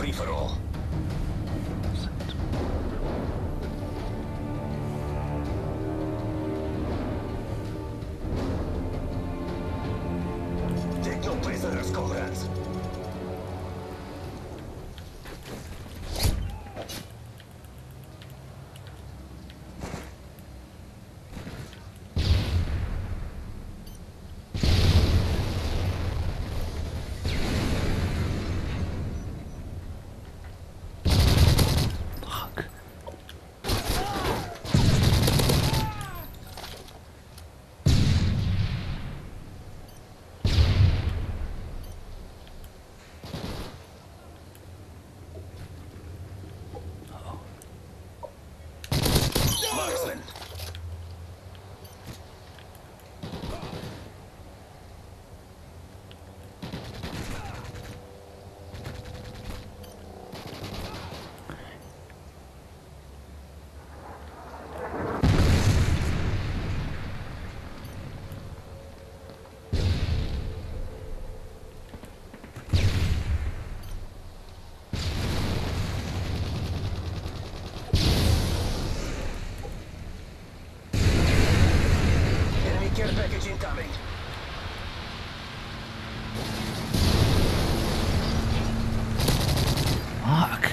free for all. Take no prisoners, comrades. Fuck. Marksman. Enemy care package incoming. Fuck.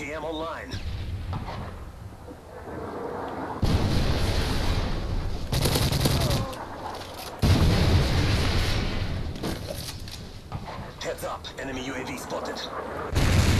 AGM online. Heads up, enemy UAV spotted.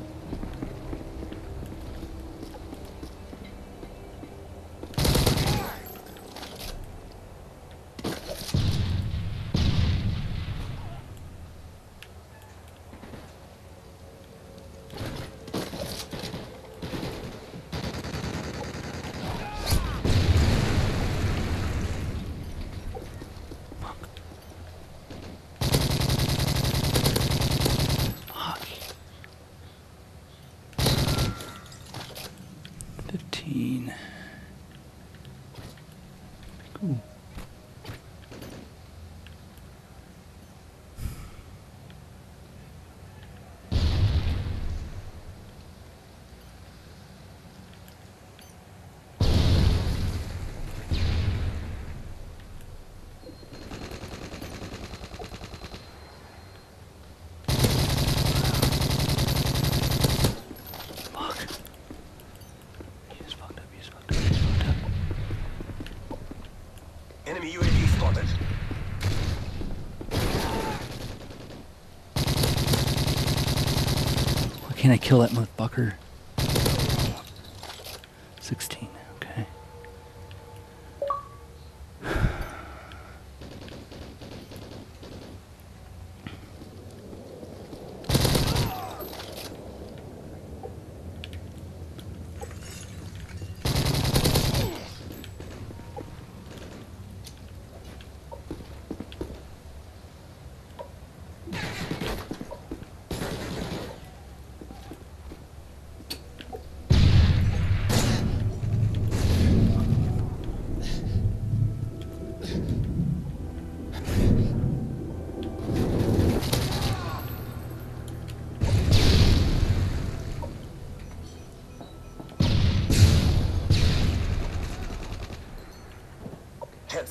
Cool. Enemy UAV spotted. Why can't I kill that motherfucker? 16.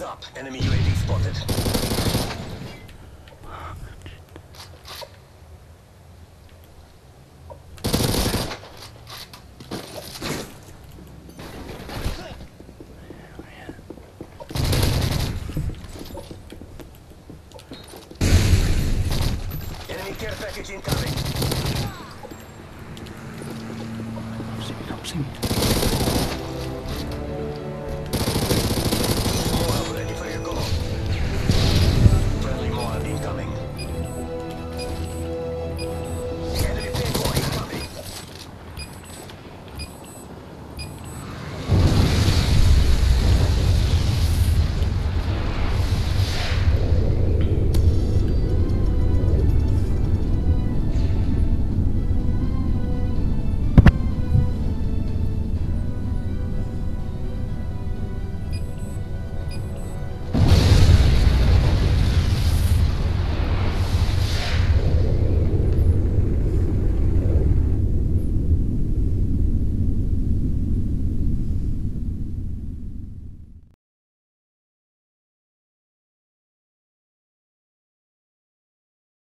Heads up, enemy UAV spotted. package incoming. Don't see me, don't see me.